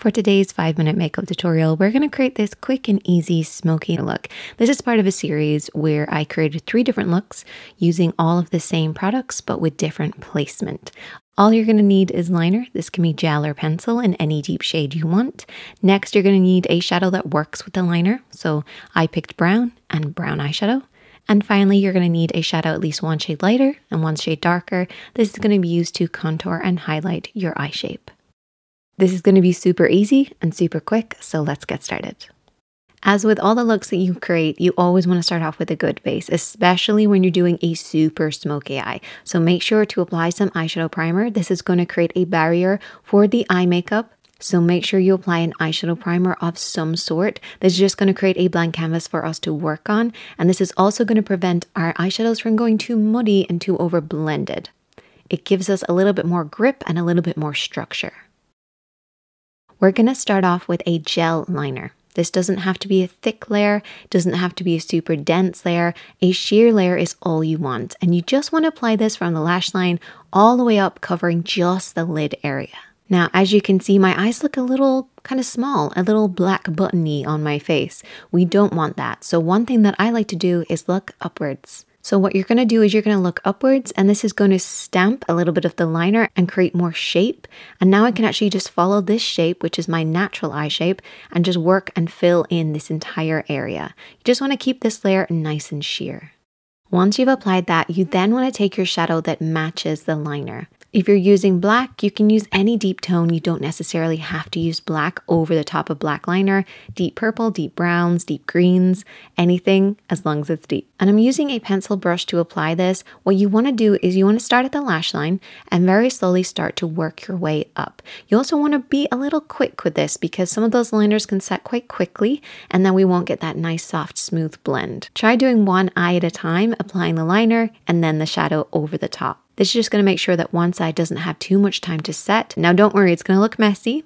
For today's five minute makeup tutorial, we're going to create this quick and easy smoky look. This is part of a series where I created three different looks using all of the same products but with different placement. All you're going to need is liner. This can be gel or pencil in any deep shade you want. Next, you're going to need a shadow that works with the liner. So I picked brown and brown eyeshadow. And finally, you're going to need a shadow at least one shade lighter and one shade darker. This is going to be used to contour and highlight your eye shape. This is going to be super easy and super quick, so let's get started. As with all the looks that you create, you always want to start off with a good base, especially when you're doing a super smoky eye. So make sure to apply some eyeshadow primer. This is going to create a barrier for the eye makeup. So make sure you apply an eyeshadow primer of some sort. This is just going to create a blank canvas for us to work on. And this is also going to prevent our eyeshadows from going too muddy and too over blended. It gives us a little bit more grip and a little bit more structure. We're going to start off with a gel liner. This doesn't have to be a thick layer, doesn't have to be a super dense layer. A sheer layer is all you want. And you just want to apply this from the lash line all the way up, covering just the lid area. Now, as you can see, my eyes look a little kind of small, a little black buttony on my face. We don't want that. So one thing that I like to do is look upwards. So what you're going to do is you're going to look upwards and this is going to stamp a little bit of the liner and create more shape. And now I can actually just follow this shape, which is my natural eye shape, and just work and fill in this entire area. You just want to keep this layer nice and sheer. Once you've applied that, you then want to take your shadow that matches the liner. If you're using black, you can use any deep tone. You don't necessarily have to use black over the top of black liner. Deep purple, deep browns, deep greens, anything as long as it's deep. And I'm using a pencil brush to apply this. What you want to do is you want to start at the lash line and very slowly start to work your way up. You also want to be a little quick with this because some of those liners can set quite quickly and then we won't get that nice, soft, smooth blend. Try doing one eye at a time, applying the liner and then the shadow over the top. This is just going to make sure that one side doesn't have too much time to set. Now, don't worry, it's going to look messy,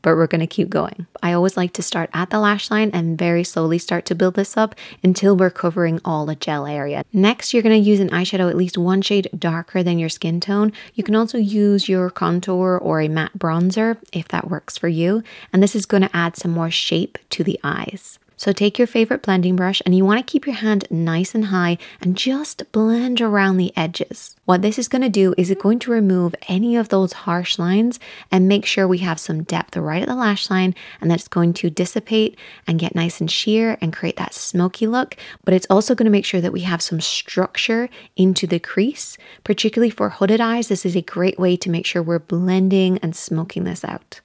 but we're going to keep going. I always like to start at the lash line and very slowly start to build this up until we're covering all the gel area. Next, you're going to use an eyeshadow at least one shade darker than your skin tone. You can also use your contour or a matte bronzer if that works for you. And this is going to add some more shape to the eyes. So take your favorite blending brush and you want to keep your hand nice and high and just blend around the edges. What this is going to do is it's going to remove any of those harsh lines and make sure we have some depth right at the lash line and that it's going to dissipate and get nice and sheer and create that smoky look. But it's also going to make sure that we have some structure into the crease, particularly for hooded eyes. This is a great way to make sure we're blending and smoking this out.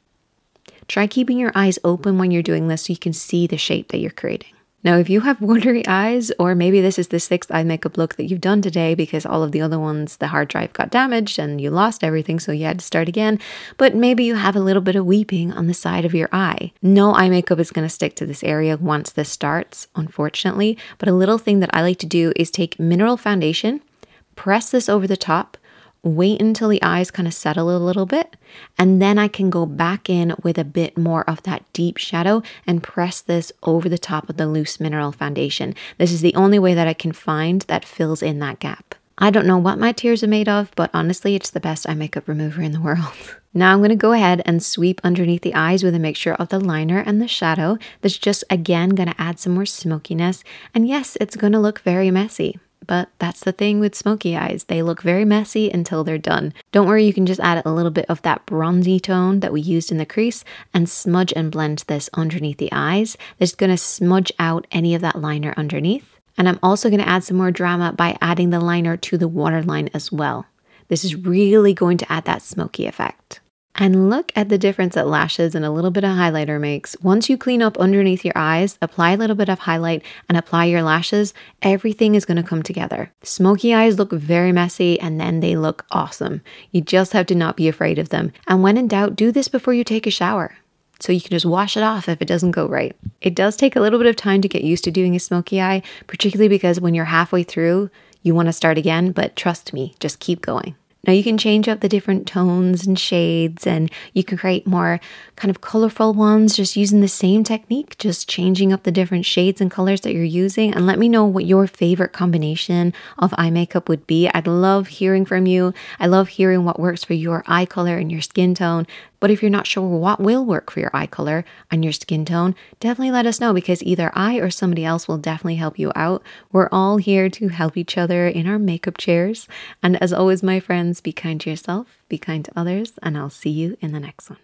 Try keeping your eyes open when you're doing this so you can see the shape that you're creating. Now, if you have watery eyes, or maybe this is the sixth eye makeup look that you've done today because all of the other ones, the hard drive got damaged and you lost everything, so you had to start again, but maybe you have a little bit of weeping on the side of your eye. No eye makeup is going to stick to this area once this starts, unfortunately, but a little thing that I like to do is take mineral foundation, press this over the top, wait until the eyes kind of settle a little bit, and then I can go back in with a bit more of that deep shadow and press this over the top of the loose mineral foundation. This is the only way that I can find that fills in that gap. I don't know what my tears are made of, but honestly, it's the best eye makeup remover in the world. now I'm going to go ahead and sweep underneath the eyes with a mixture of the liner and the shadow. That's just, again, going to add some more smokiness. And yes, it's going to look very messy. But that's the thing with smoky eyes. They look very messy until they're done. Don't worry, you can just add a little bit of that bronzy tone that we used in the crease and smudge and blend this underneath the eyes. This is going to smudge out any of that liner underneath. And I'm also going to add some more drama by adding the liner to the waterline as well. This is really going to add that smoky effect. And look at the difference that lashes and a little bit of highlighter makes. Once you clean up underneath your eyes, apply a little bit of highlight and apply your lashes, everything is going to come together. Smoky eyes look very messy and then they look awesome. You just have to not be afraid of them. And when in doubt, do this before you take a shower. So you can just wash it off if it doesn't go right. It does take a little bit of time to get used to doing a smoky eye, particularly because when you're halfway through, you want to start again, but trust me, just keep going. Now you can change up the different tones and shades and you can create more kind of colorful ones just using the same technique, just changing up the different shades and colors that you're using and let me know what your favorite combination of eye makeup would be. I'd love hearing from you. I love hearing what works for your eye color and your skin tone. But if you're not sure what will work for your eye color and your skin tone, definitely let us know because either I or somebody else will definitely help you out. We're all here to help each other in our makeup chairs. And as always, my friends, be kind to yourself, be kind to others, and I'll see you in the next one.